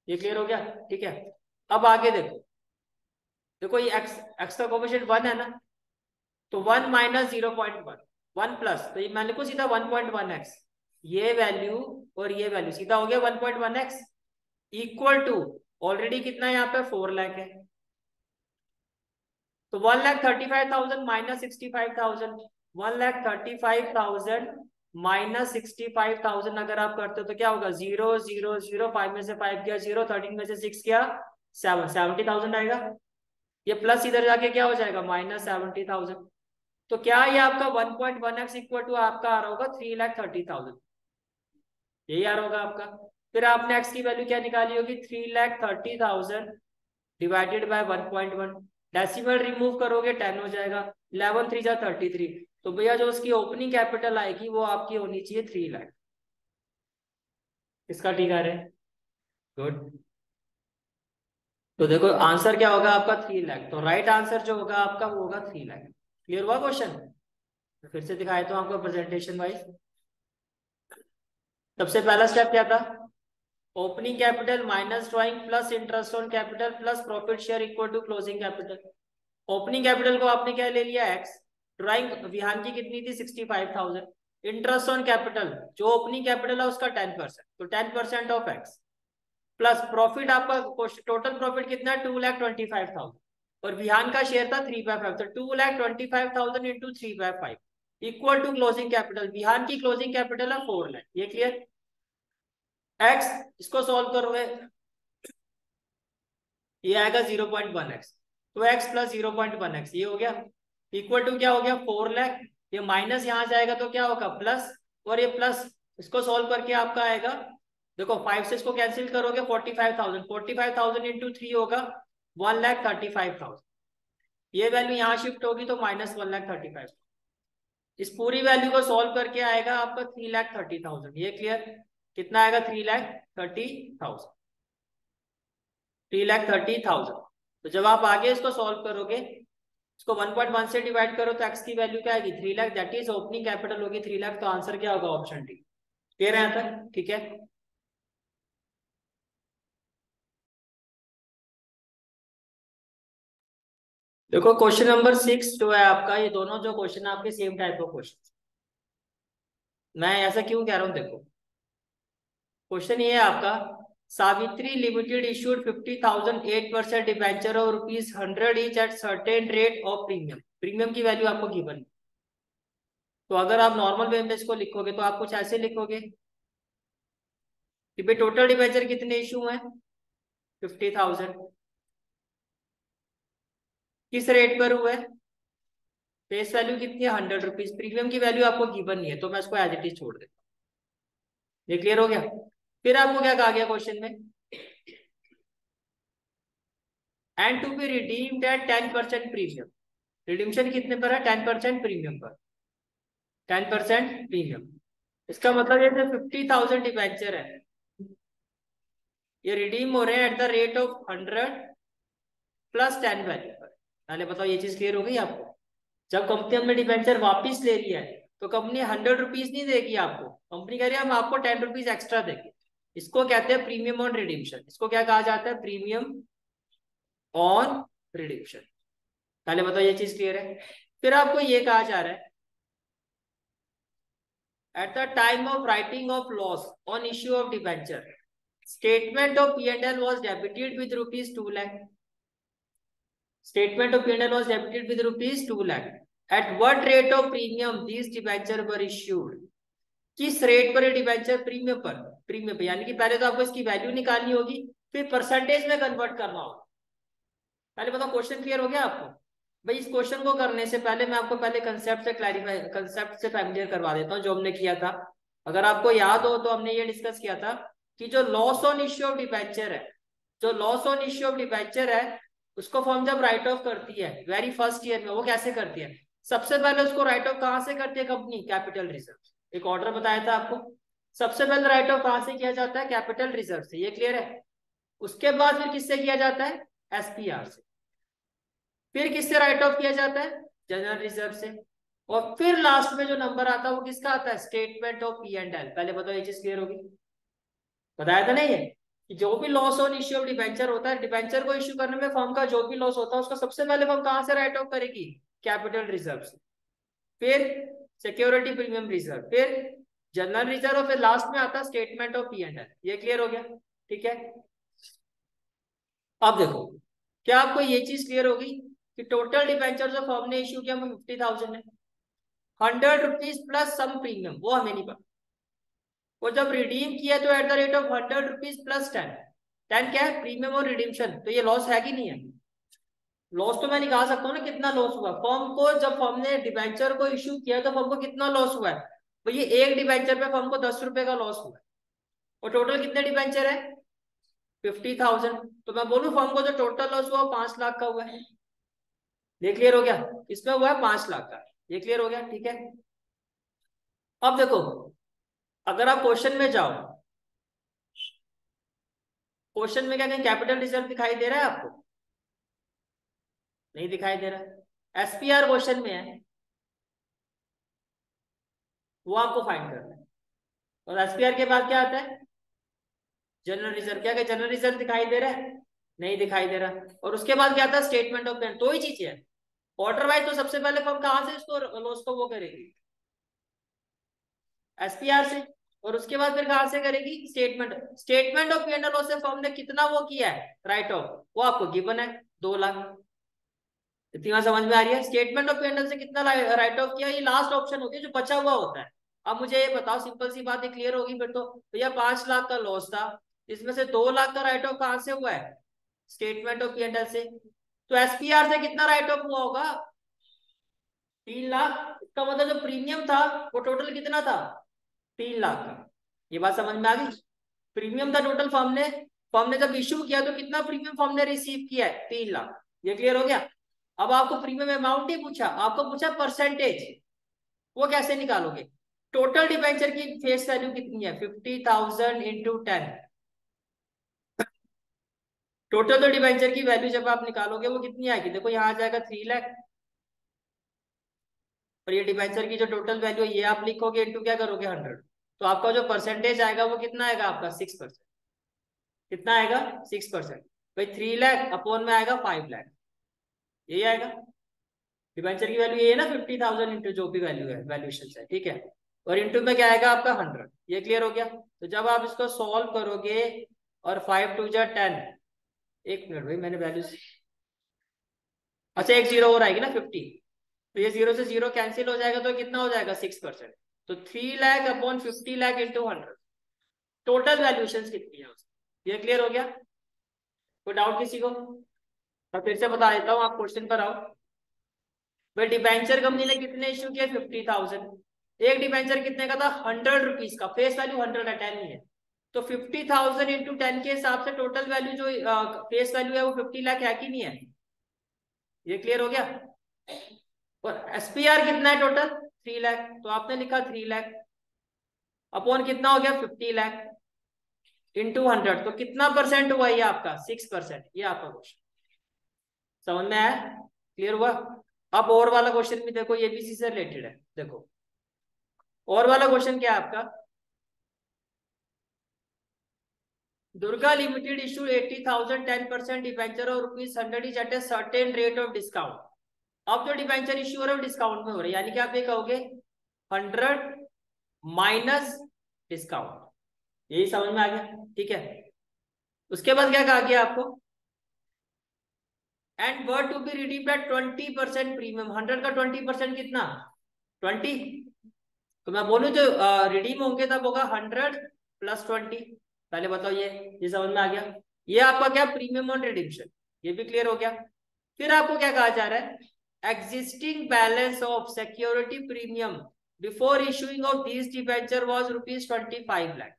ये क्लियर हो गया? ठीक है। अब आगे देखो। देखो ये एक्स एक्स वन है ना? तो one minus zero point one one plus तो ये मैं लिखू सीधा वन पॉइंट वन एक्स ये वैल्यू और ये वैल्यू सीधा हो गया one point x equal to already कितना यहाँ पे? फोर लैख है। तो one lakh thirty five thousand minus sixty five thousand one lakh thirty five thousand minus sixty five thousand अगर आप करते हो तो क्या होगा? ज़ीरो ज़ीरो ज़ीरो फाइव में से फाइव किया ज़ीरो थर्टीन में से सिक्स किया सेवन सेवेंटी थाउज़ेंड आएगा। ये प्लस इधर जाके क्या हो जाएगा? माइनस सेवेंटी थाउज़ेंड तो क्या ये आपका one point one x equal to आपका आ रहा होगा? थ्री लाख थर्टी थाउज़ेंड यही आ रहा होगा आपका। फिर आपने एक्स की वैल्यू क्या निकाली होगी? Three lakh thirty thousand divided by one point one decimal remove करोगे टेन हो जाएगा। इलेवन थ्री जा थर्टी थ्री तो भैया जो उसकी ओपनिंग कैपिटल आएगी, वो आपकी होनी चाहिए थ्री लाख इसका ठीक आ रहा है। गुड तो देखो आंसर क्या होगा आपका? थ्री लैख तो राइट आंसर जो होगा आपका, वो होगा थ्री लैख क्लियर हुआ क्वेश्चन फिर से दिखाए तो आपको प्रेजेंटेशन वाइज सबसे पहला स्टेप क्या था? Opening capital minus drawing plus interest on capital plus profit share equal to closing capital opening capital को आपने क्या ले लिया? एक्स ड्रॉइंग विहान की कितनी थी? Sixty five thousand interest on capital जो ओपनिंग कैपिटल है उसका टेन परसेंट तो ten percent of x plus profit आपका टोटल प्रॉफिट कितना? है two lakh twenty five thousand और विहान का शेयर था थ्री बाय फाइव तो two lakh twenty five thousand into three by five equal to closing capital Vihaan की closing capital है four lakh ये क्लियर एक्स इसको सॉल्व करोगे? ये आएगा ज़ीरो पॉइंट वन एक्स तो x plus zero point one x ये हो गया? इक्वल टू क्या हो गया? फोर लैख ये माइनस यहाँ जाएगा तो क्या होगा? प्लस और ये प्लस इसको सॉल्व करके आपका आएगा। देखो फाइव से इसको कैंसिल करोगे forty five thousand forty five thousand into three होगा one lakh thirty five thousand ये वैल्यू यहाँ शिफ्ट होगी तो minus one lakh thirty five इस पूरी वैल्यू को सॉल्व करके आएगा आपका थ्री लैख थर्टी थाउज़ेंड ये क्लियर कितना आएगा three lakh thirty thousand three lakh thirty thousand तो जब आप आगे इसको सॉल्व करोगे, इसको 1.1 से डिवाइड करो तो एक्स की वैल्यू क्या आएगी? Three lakh that is opening capital होगी थ्री लाख तो आंसर क्या होगा ऑप्शन डी क्लियर है तक ठीक है? देखो क्वेश्चन नंबर सिक्स जो है आपका, ये दोनों जो क्वेश्चन है आपके सेम टाइप ऑफ़ क्वेश्चन मैं ऐसा क्यों कह रहा हूँ, देखो। क्वेश्चन ये है आपका, Savitri limited issued fifty thousand eight percent debenture और rupees hundred each at certain rate of premium premium की वैल्यू आपको गिवन तो अगर आप नॉर्मल वे में इसको लिखोगे तो आप कुछ ऐसे लिखोगे कि भाई टोटल डिवेंचर कितने इशू हैं? फिफ्टी थाउज़ेंड किस रेट पर हुआ है? फेस वैल्यू कितनी है? हंड्रेड रुपीज़ प्रीमियम की वैल्यू आपको गिवन नहीं है तो मैं इसको एज इट इज़ छोड़ देता हूँ। ये क्लियर हो गया? फिर आपको क्या कहा गया क्वेश्चन में? And to be redeemed at ten percent premium redemption कितने पर है? टेन परसेंट प्रीमियम पर। टेन परसेंट प्रीमियम इसका मतलब ये फिफ्टी थाउज़ेंड डिवेंचर है, ये रिडीम हो रहे हैं at the rate of hundred plus ten value पर। पहले बताओ, ये चीज़ क्लियर हो गई आपको? जब कंपनी हमने डिवेंचर वापिस ले लिया है तो कंपनी हंड्रेड रुपीज़ नहीं देगी आपको। कंपनी कह रही है, हम आपको टेन रुपीज़ एक्स्ट्रा देंगे। इसको कहते हैं प्रीमियम ऑन रिडीमशन इसको क्या कहा जाता है? प्रीमियम ऑन रिडीमशन पहले बताओ, ये चीज़ क्लियर है? फिर आपको ये कहा जा रहा है at the time of writing off loss on issue of debenture statement of P and L was debited with rupees P and L was debited with rupees two lakh at what rate of premium this debenture were issued किस rate पर debenture premium पर? Premium पे, यानी कि पहले तो आपको इसकी वैल्यू निकालनी होगी, फिर परसेंटेज में कन्वर्ट करना होगा। पहले बताओ क्वेश्चन क्लियर हो गया आपको? भाई, इस क्वेश्चन को करने से पहले मैं आपको पहले कंसेप्ट से क्लैरिफाई कंसेप्ट से फैमिलियर करवा देता हूँ जो हमने किया था। अगर आपको याद हो तो हमने ये डिस्कस किया था कि जो loss on issue of debenture है, जो loss on issue of debenture है उसको फॉर्म जब राइट ऑफ़ करती है वेरी फ़र्स्ट ईयर में, वो कैसे करती है? सबसे पहले उसको राइट ऑफ़ कहाँ से करती है कंपनी कैपिटल रिज़र्व एक ऑर्डर बताया था आपको। सबसे पहले राइट ऑफ़ कहाँ से किया जाता है? कैपिटल रिज़र्व से। ये क्लियर है? उसके बाद फिर किससे किया जाता है? एसपीआर से। फिर किससे राइट ऑफ़ किया जाता है? जनरल रिज़र्व से। और फिर लास्ट में जो नंबर आता है, वो किसका आता है? Statement of P and L पहले बताओ, ये चीज़ क्लियर होगी? बताया था है कि जो भी loss on issue of debenture होता है डिवेंचर को इश्यू करने में फॉर्म का जो भी लॉस होता है, उसका सबसे पहले फॉर्म कहाँ से राइट ऑफ़ करेगी? कैपिटल रिज़र्व से। फिर सिक्योरिटी प्रीमियम रिज़र्व फिर जनरल रिज़र्व फिर लास्ट में आता स्टेटमेंट ऑफ़ पी एंड ये क्लियर हो गया? ठीक है? अब देखो, क्या आपको ये चीज़ क्लियर होगी कि टोटल डिवेंचर जो फॉर्म ने इश्यू किया, वो फिफ्टी थाउज़ेंड है। Hundred rupees plus some premium वो हमें नहीं पता। वो जब रिडीम किया तो at the rate of hundred rupees plus ten ten क्या है? प्रीमियम और रिडीमशन तो ये लॉस है कि नहीं है? लॉस तो मैं निकाल सकता हूँ ना कितना लॉस हुआ? फॉर्म को जब फॉर्म ने डिवेंचर को इश्यू किया तो फॉर्म को कितना लॉस हुआ है? तो ये एक डिबेंचर पे फर्म को दस रुपए का लॉस हुआ और टोटल कितने डिबेंचर है? फिफ्टी थाउज़ेंड तो मैं बोलू फॉर्म को जो टोटल लॉस हुआ पाँच लाख का हुआ है। ये क्लियर हो गया? इसमें हुआ है पाँच लाख का। ये क्लियर हो गया? ठीक है? अब देखो अगर आप क्वेश्चन में जाओ, क्वेश्चन में क्या कहें, कैपिटल रिज़र्व दिखाई दे रहा है आपको? नहीं दिखाई दे रहा। एसपीआर क्वेश्चन में है। वो आपको फाइंड करना है। और एसपीआर के बाद क्या आता है? जनरल रिज़र्व क्या जनरल रिज़र्व दिखाई दे रहा है? नहीं दिखाई दे रहा। और उसके बाद क्या आता है? स्टेटमेंट ऑफ़ पेमेंट दो ही चीज़ें है। ऑर्डर वाइज तो सबसे पहले फॉर्म कहाँ से इसको लॉस वो करेगी? एसपीआर से। और उसके बाद फिर कहा से करेगी? स्टेटमेंट स्टेटमेंट ऑफ़ पीएनएल से फर्म ने कितना वो किया है? राइट ऑफ़ वो आपको गिवन है, दो लाख। इतना समझ में आ रही है? स्टेटमेंट ऑफ़ पीएनएल से कितना राइट ऑफ़ किया? ये लास्ट ऑप्शन होती है जो बचा हुआ होता है। अब मुझे ये बताओ सिंपल सी बात क्लियर होगी फिर तो। भैया, पाँच लाख का लॉस था। इसमें से दो लाख का राइट ऑफ़ कहाँ से हुआ है? स्टेटमेंट ऑफ़ पीएनएल से। तो एसपीआर से कितना राइट ऑफ़ हुआ होगा? तीन लाख। इसका मतलब जो प्रीमियम था, वो टोटल कितना था? तीन लाख का। ये बात समझ में आ गई? प्रीमियम था टोटल फॉर्म ने। फॉर्म ने जब इश्यू किया तो कितना प्रीमियम फॉर्म ने रिसीव किया है? तीन लाख। ये क्लियर हो गया? अब आपको प्रीमियम अमाउंट ही पूछा। आपको पूछा परसेंटेज वो कैसे निकालोगे? टोटल डिबेंचर की फेस वैल्यू कितनी है? Fifty thousand into ten total तो डिबेंचर की वैल्यू जब आप निकालोगे, वो कितनी आएगी? देखो, यहाँ आ जाएगा थ्री लैख और ये डिबेंचर की जो टोटल वैल्यू है, ये आप लिखोगे इंटू क्या करोगे? हंड्रेड तो आपका जो परसेंटेज आएगा वो कितना आएगा आपका? सिक्स परसेंट कितना आएगा? सिक्स परसेंट भाई थ्री लैख अपॉन में आएगा फाइव लैख यही आएगा. डिबेंचर की वैल्यू ये है ना फिफ्टी थाउज़ेंड इंटू जो भी वैल्यू है वैल्यूशन है ठीक है? और इंटू में क्या आएगा आपका हंड्रेड ये क्लियर हो गया? तो जब आप इसको सॉल्व करोगे और फाइव टू जो टेन एक मिनट भाई, मैंने वैल्यू अच्छा एक ज़ीरो और आएगी ना फिफ्टी तो ये ज़ीरो से ज़ीरो कैंसिल हो जाएगा तो कितना हो जाएगा? सिक्स परसेंट तो three lakh upon fifty lakh into hundred total valuation कितनी है ये क्लियर हो गया? कोई डाउट किसी को? मैं फिर से बता देता हूँ, आप क्वेश्चन पर आओ। भाई डिबेंचर कंपनी ने कितने इश्यू किए? फिफ्टी थाउज़ेंड एक डिबेंचर कितने का था? हंड्रेड रुपीज़ का। फेस वैल्यू हंड्रेड है टेन ही है। तो फिफ्टी थाउज़ेंड इंटू टेन के हिसाब से टोटल वैल्यू जो फेस वैल्यू है वो फिफ्टी लाख है कि नहीं है? ये क्लियर हो गया? और एसपीआर कितना है टोटल थ्री लाख तो आपने लिखा थ्री लाख अपॉन कितना हो गया? फिफ्टी लाख इंटू हंड्रेड तो कितना परसेंट हुआ ये आपका? सिक्स परसेंट ये आपका क्वेश्चन समझ में आया? क्लियर हुआ? अब और वाला क्वेश्चन भी देखो, ये भी से रिलेटेड है। देखो। और वाला क्वेश्चन क्या है आपका? Durga limited issue eighty thousand ten percent debenture और rupees hundred is at a certain rate of discount अब इश्यू हो रहा है डिस्काउंट में हो रहा है। यानी कि आप ये कहोगे हंड्रेड माइनस डिस्काउंट यही समझ में आ गया? ठीक है? उसके बाद क्या कहा गया आपको? And word to be redeem at twenty percent premium hundred का ट्वेंटी परसेंट कितना? ट्वेंटी तो मैं बोलू जो रिडीम होंगे तब होगा हंड्रेड प्लस ट्वेंटी पहले बताओ ये ये समझ में आ गया? ये आपका क्या? प्रीमियम ऑन रिडीमशन ये भी क्लियर हो गया? फिर आपको क्या कहा जा रहा है? Existing balance of security premium before issuing of these debenture was rupees 25 lakh.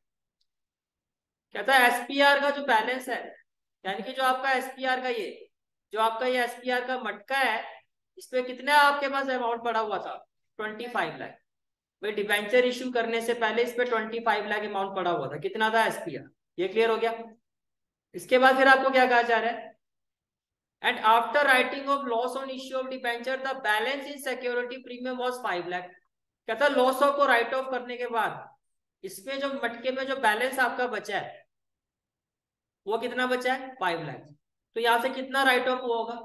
कहता है एसपीआर का जो बैलेंस है, यानी कि जो आपका एसपीआर का ये, जो आपका ये एसपीआर का मटका है इस पे कितने आपके पास अमाउंट पड़ा हुआ था? 25 लाख भाई डिबेंचर इशू करने से पहले इस पे 25 लाख अमाउंट पड़ा हुआ था। कितना था एसपीआर ये क्लियर हो गया? इसके बाद फिर आपको क्या कहा जा रहा है? And after writing of loss on issue of debenture, the balance in security premium was 5 lakh. कहता लॉस ऑफ़ को राइट ऑफ़ करने के बाद, इसमें जो मटके में जो बैलेंस आपका बचा है, वो कितना बचा है? फाइव लाख तो यहाँ से कितना राइट ऑफ़ होगा?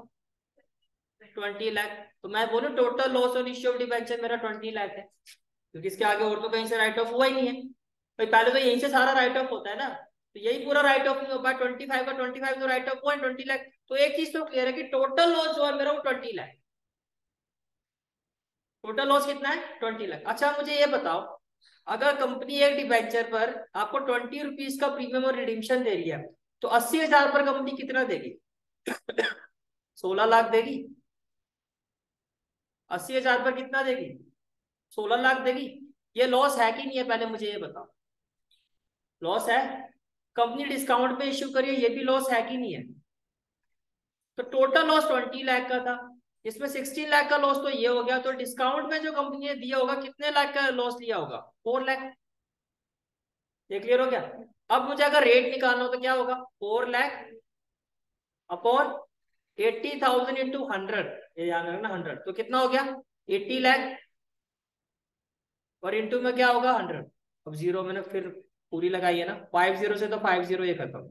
ट्वेंटी लाख तो मैं बोलू total loss on issue of debenture मेरा ट्वेंटी लाख है। क्योंकि इसके आगे और तो कहीं से राइट ऑफ़ हुआ ही नहीं है। भाई, पहले तो यहीं से सारा राइट ऑफ़ होता है ना। तो यही पूरा राइट ऑफ़ नहीं हो पाया। ट्वेंटी फाइव का ट्वेंटी फाइव तो राइट ऑफ़ हुआ ट्वेंटी लाख तो एक चीज़ तो क्लियर है कि टोटल लॉस जो है मेरा वो ट्वेंटी लाख टोटल लॉस कितना है? ट्वेंटी लाख अच्छा मुझे ये बताओ, अगर कंपनी एक डिवेंचर पर आपको ट्वेंटी रुपीज़ का प्रीमियम और रिडीमशन दे रही है तो अस्सी हज़ार पर कंपनी कितना देगी? सोलह लाख देगी। अस्सी हज़ार पर कितना देगी? सोलह लाख देगी। ये लॉस है कि नहीं है? पहले मुझे ये बताओ। लॉस है? कंपनी डिस्काउंट पे इश्यू करिए, ये भी लॉस है कि नहीं है? तो टोटल लॉस ट्वेंटी लाख का था। इसमें सिक्सटीन लाख का लॉस तो ये हो गया तो डिस्काउंट में जो कंपनी ने दिया होगा, कितने लाख का लॉस लिया होगा? फोर लाख ये क्लियर हो गया? अब मुझे अगर रेट निकालना हो तो क्या होगा? Four lakh upon eighty thousand into hundred ये याद रखना हंड्रेड तो कितना हो गया? एट्टी लाख और इंटू में क्या होगा? हंड्रेड अब ज़ीरो मैंने फिर पूरी लगाई है ना। फाइव ज़ीरो से तो फाइव ज़ीरो ये खत्म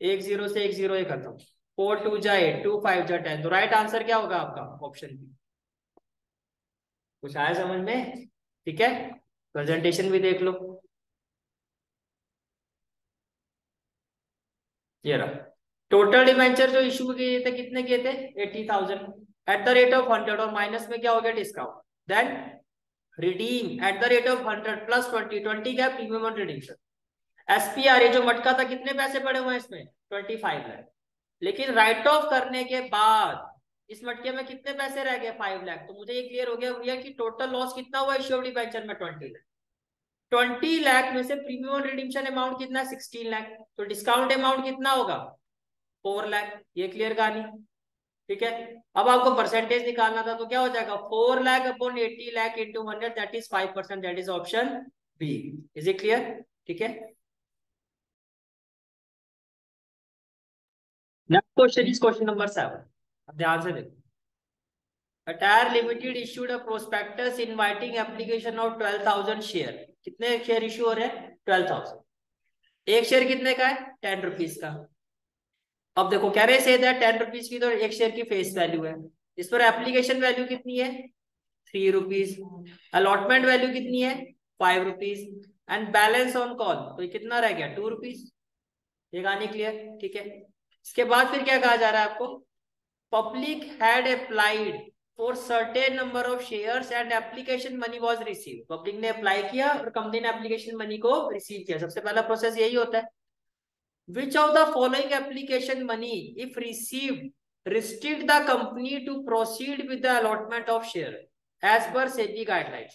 एक ज़ीरो से एक ज़ीरो ये खत्म फोर टू जा एट, टू फाइव जा टेन। तो राइट आंसर क्या होगा आपका? ऑप्शन बी कुछ आया समझ में? ठीक है? प्रेजेंटेशन भी देख लो। ये रहा। टोटल डिवेंचर जो इशू किए थे, कितने किए थे? Eighty thousand at the rate of hundred और माइनस में क्या हो गया? Discount then redeem at the rate of hundred plus twenty twenty क्या प्रीमियम रिडीमशन एसपीआर जो मटका था, कितने पैसे पड़े हुए हैं इसमें? ट्वेंटी फाइव लैख लेकिन राइट ऑफ़ करने के बाद, इस मटके में कितने पैसे रह गए? फाइव लाख तो मुझे ये क्लियर हो गया भैया कि टोटल लॉस कितना हुआ इश्यू डिबेंचर में? ट्वेंटी लाख ट्वेंटी लाख में से प्रीमियम रिडीमशन अमाउंट कितना? सिक्सटीन लाख तो डिस्काउंट अमाउंट कितना होगा? फोर लाख ये क्लियर कहानी? ठीक है? अब आपको परसेंटेज निकालना था तो क्या हो जाएगा? Four lakh upon eighty lakh into hundred that is five percent that is option B is it clear ठीक है? Next question is question number seven ध्यान से देखो। Attire limited issued a prospectus inviting application of twelve thousand share कितने share issue हो रहे हैं? Twelve thousand एक शेयर कितने का है? टेन रुपीज़ का। अब देखो, कह रहे टेन रुपीज़ की तो एक शेयर की फेस वैल्यू है। इस पर एप्लीकेशन वैल्यू कितनी है? थ्री रुपीज़ अलॉटमेंट वैल्यू कितनी है? Five rupees and balance on call तो कितना रह गया? टू रुपीज़ ये गाने क्लियर ठीक है? इसके बाद फिर क्या कहा जा रहा है आपको? Public had applied for certain number of shares and application money was receive public ने अप्लाई किया और कंपनी ने एप्लीकेशन मनी को रिसीव किया। सबसे पहला प्रोसेस यही होता है। Which of the following application money, if received restrict the company to proceed with the allotment of share as per SEBI guidelines?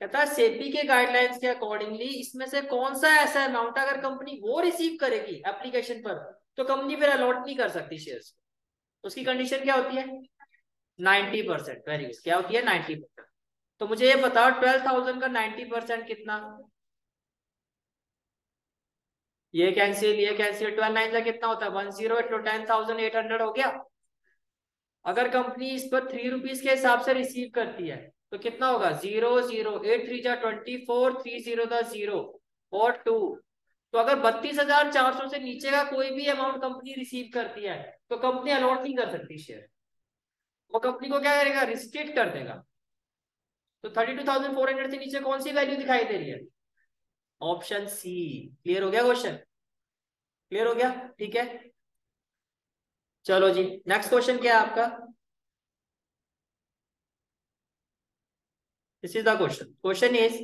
कहता है सेबी के गाइडलाइंस के अकॉर्डिंगली इसमें से कौन सा ऐसा अमाउंट अगर कंपनी वो रिसीव करेगी एप्लीकेशन पर तो कंपनी फिर अलॉट नहीं कर सकती शेयर्स उसकी कंडीशन क्या होती है? 90 परसेंट वेरी गुड क्या होती है? 90 परसेंट। तो मुझे ये बताओ 12,000 का 90 परसेंट कितना? ये कैंसिल ये कैंसिल ट्वेल्व नाइन का कितना होता है? वन ज़ीरो तो टेन थाउज़ेंड एट हंड्रेड हो गया। अगर कंपनी इस पर थ्री रुपीज़ के हिसाब से रिसीव करती है तो कितना होगा? ज़ीरो ज़ीरो एट थ्री जा twenty four three zero the zero और टू। तो अगर बत्तीस हज़ार चार सौ से नीचे का कोई भी अमाउंट कंपनी रिसीव करती है तो कंपनी अलॉट नहीं कर सकती शेयर वो कंपनी को क्या करेगा? रिस्ट्रिक्ट कर देगा। तो thirty two thousand four hundred से नीचे कौन सी वैल्यू दिखाई दे रही है? ऑप्शन सी क्लियर हो गया क्वेश्चन क्लियर हो गया? ठीक है। चलो जी नेक्स्ट क्वेश्चन क्या है आपका? This is the question question is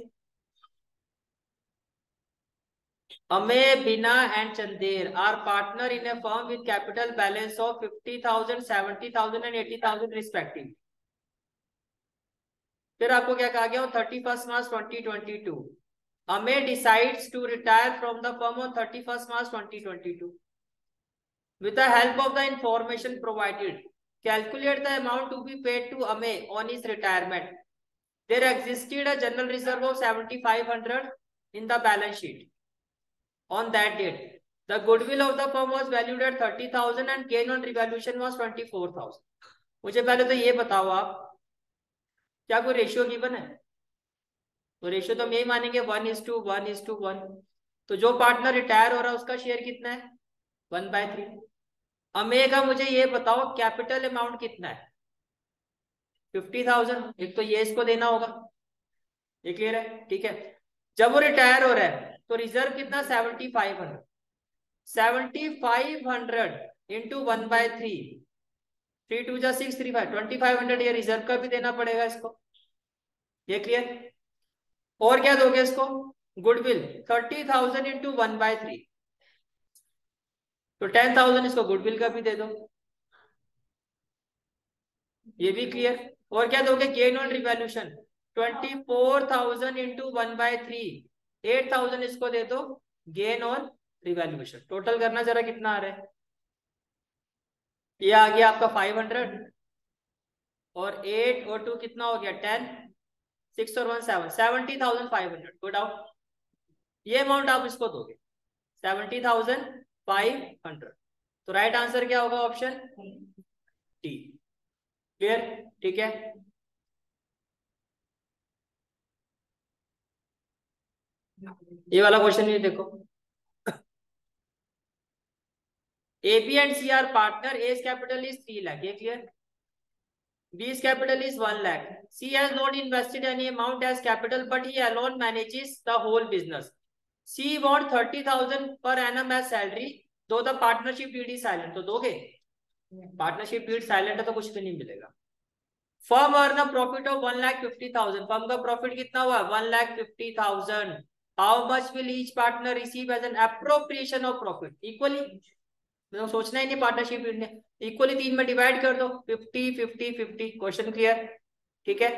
Ame Bina and Chander are partner in a firm with capital balance of fifty thousand seventy thousand and eighty thousand respective फिर आपको क्या कहा गया thirty first March twenty twenty two Ame decides to retire from the firm on 31st March 2022. With the help of the information provided, calculate the amount to be paid to Ame on his retirement. There existed a general reserve of 7500 in the balance sheet. On that date, the goodwill of the firm was valued at 30,000 and gain on revaluation was 24,000. मुझे पहले तो ये बताओ आप क्या कोई ratio given है? तो रेशियो तो हम यही मानेंगे one is two one is two one तो जो पार्टनर रिटायर हो रहा है उसका शेयर कितना है? वन बाय थ्री अमे का मुझे ये बताओ कैपिटल अमाउंट कितना है? फिफ्टी थाउज़ेंड एक तो ये इसको देना होगा। ये क्लियर है? ठीक है? जब वो रिटायर हो रहा है तो रिज़र्व कितना? Seventy five hundred seventy five hundred into one by three three two जा six three five twenty five hundred ये रिज़र्व का भी देना पड़ेगा इसको। ये क्लियर और क्या दोगे इसको? Goodwill thirty thousand into one by three तो टेन थाउज़ेंड इसको गुडविल का भी दे दो। ये भी क्लियर और क्या दोगे? Gain on revaluation twenty four thousand into one by three eight thousand इसको दे दो गेन ऑन रिवॉल्यूशन टोटल करना जरा कितना आ रहा है? ये आ गया आपका फाइव हंड्रेड और एट और टू कितना हो गया? टेन सिक्स और one seven seventy thousand five hundred good out ये अमाउंट आप इसको दोगे. सेवेंटी थाउज़ेंड फाइव हंड्रेड तो राइट आंसर क्या होगा ऑप्शन डी क्लियर ठीक है? ये वाला क्वेश्चन भी देखो। A B and C are partner as capital is three lakh ये clear B capital is one lakh C has not invested any amount as capital but he alone manage the whole business C want thirty thousand per annum as salary though the partnership deed is silent तो दोगे? Partnership you'd silent है तो कुछ भी नहीं मिलेगा। Firm earn profit of one lakh fifty thousand firm का profit कितना हुआ? One lakh fifty thousand how much will each partner receive as an appropriation of profit equally मतलब सोचना ही नहीं पार्टनरशिप इक्वली तीन में डिवाइड कर दो। Fifty fifty fifty question clear ठीक है?